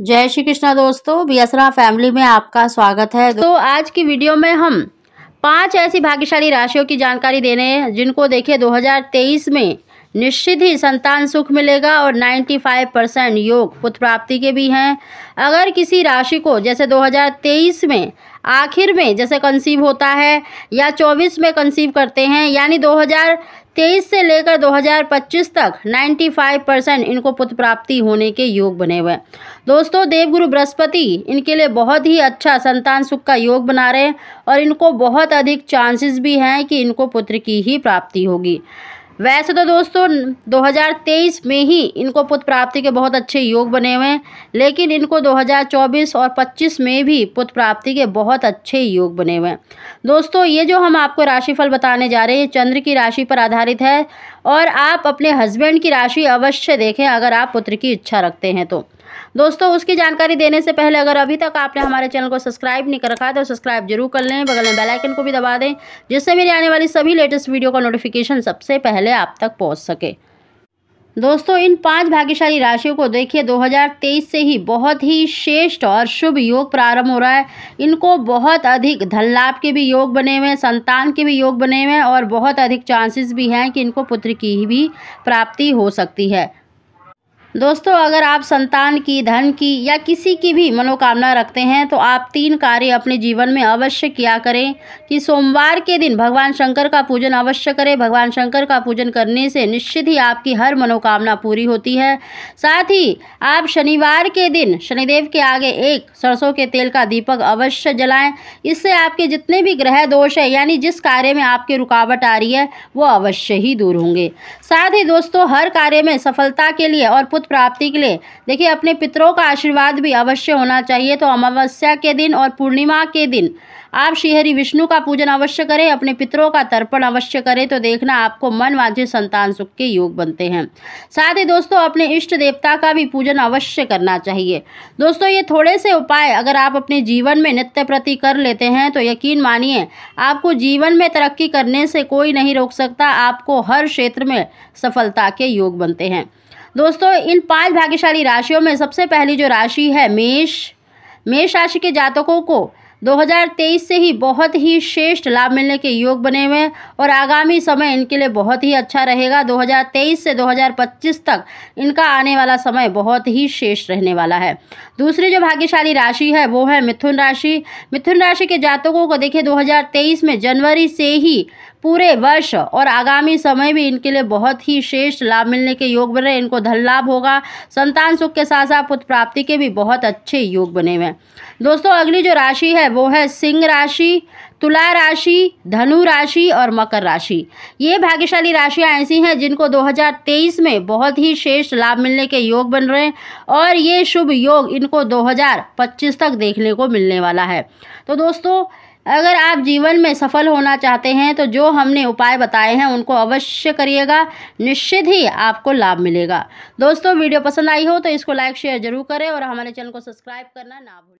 जय श्री कृष्णा दोस्तों बीएसरा फैमिली में आपका स्वागत है। तो आज की वीडियो में हम पाँच ऐसी भाग्यशाली राशियों की जानकारी देने हैं, जिनको देखिए 2023 में निश्चित ही संतान सुख मिलेगा और 95 परसेंट योग पुत्र प्राप्ति के भी हैं। अगर किसी राशि को, जैसे 2023 में, आखिर में जैसे कंसीव होता है, या 24 में कंसीव करते हैं, यानी 2023 से लेकर 2025 तक 95 परसेंट इनको पुत्र प्राप्ति होने के योग बने हुए हैं। दोस्तों, देवगुरु बृहस्पति इनके लिए बहुत ही अच्छा संतान सुख का योग बना रहे हैं और इनको बहुत अधिक चांसेस भी हैं कि इनको पुत्र की ही प्राप्ति होगी। वैसे तो दोस्तों 2023 में ही इनको पुत्र प्राप्ति के बहुत अच्छे योग बने हुए हैं, लेकिन इनको 2024 और 25 में भी पुत्र प्राप्ति के बहुत अच्छे योग बने हुए हैं। दोस्तों, ये जो हम आपको राशिफल बताने जा रहे हैं चंद्र की राशि पर आधारित है और आप अपने हस्बैंड की राशि अवश्य देखें अगर आप पुत्र की इच्छा रखते हैं तो। दोस्तों, उसकी जानकारी देने से पहले अगर अभी तक आपने हमारे चैनल को सब्सक्राइब नहीं कर रखा है तो सब्सक्राइब ज़रूर कर लें, बगल में बेल आइकन को भी दबा दें, जिससे मेरी आने वाली सभी लेटेस्ट वीडियो का नोटिफिकेशन सबसे पहले आप तक पहुँच सके। दोस्तों, इन पाँच भाग्यशाली राशियों को देखिए 2023 से ही बहुत ही श्रेष्ठ और शुभ योग प्रारंभ हो रहा है। इनको बहुत अधिक धन लाभ के भी योग बने हुए हैं, संतान के भी योग बने हुए हैं और बहुत अधिक चांसेस भी हैं कि इनको पुत्र की भी प्राप्ति हो सकती है। दोस्तों, अगर आप संतान की, धन की या किसी की भी मनोकामना रखते हैं तो आप तीन कार्य अपने जीवन में अवश्य किया करें कि सोमवार के दिन भगवान शंकर का पूजन अवश्य करें। भगवान शंकर का पूजन करने से निश्चित ही आपकी हर मनोकामना पूरी होती है। साथ ही, आप शनिवार के दिन, शनिदेव के आगे एक सरसों के तेल का दीपक अवश्य जलाएँ। इससे आपके जितने भी ग्रह दोष है, यानी जिस कार्य में आपकी रुकावट आ रही है, वो अवश्य ही दूर होंगे। साथ ही दोस्तों, हर कार्य में सफलता के लिए और पुत्र प्राप्ति के लिए। देखिए, अपने पितरों का आशीर्वाद भी अवश्य होना चाहिए। तो अमावस्या के दिन और पूर्णिमा के दिन आप श्रीहरि विष्णु का पूजन अवश्य करें, अपने पितरों का तर्पण अवश्य करें। तो देखना आपको मन वांछित संतान सुख के योग बनते हैं। साथ ही दोस्तों, अपने इष्ट देवता का भी पूजन अवश्य करना चाहिए। दोस्तों, ये थोड़े से उपाय अगर आप अपने जीवन में नित्य प्रति कर लेते हैं तो यकीन मानिए, आपको जीवन में तरक्की करने से कोई नहीं रोक सकता। आपको हर क्षेत्र में सफलता के योग बनते हैं। दोस्तों, इन पाँच भाग्यशाली राशियों में सबसे पहली जो राशि है मेष। मेष राशि के जातकों को 2023 से ही बहुत ही श्रेष्ठ लाभ मिलने के योग बने हुए हैं और आगामी समय इनके लिए बहुत ही अच्छा रहेगा। 2023 से 2025 तक इनका आने वाला समय बहुत ही श्रेष्ठ रहने वाला है। दूसरी जो भाग्यशाली राशि है, वो है मिथुन राशि। मिथुन राशि के जातकों को देखिए 2023 में जनवरी से ही पूरे वर्ष और आगामी समय भी इनके लिए बहुत ही श्रेष्ठ लाभ मिलने के योग बने इनको धन लाभ होगा। संतान सुख के साथ साथ पुत्र प्राप्ति के भी बहुत अच्छे योग बने हुए हैं। दोस्तों, अगली जो राशि है वो है सिंह राशि, तुला राशि, धनु राशि और मकर राशि। ये भाग्यशाली राशियाँ ऐसी हैं जिनको 2023 में बहुत ही श्रेष्ठ लाभ मिलने के योग बन रहे हैं और ये शुभ योग इनको 2025 तक देखने को मिलने वाला है। तो दोस्तों अगर आप जीवन में सफल होना चाहते हैं तो जो हमने उपाय बताए हैं, उनको अवश्य करिएगा। निश्चित ही आपको लाभ मिलेगा। दोस्तों, वीडियो पसंद आई हो तो इसको लाइक शेयर ज़रूर करें और हमारे चैनल को सब्सक्राइब करना ना भूलें।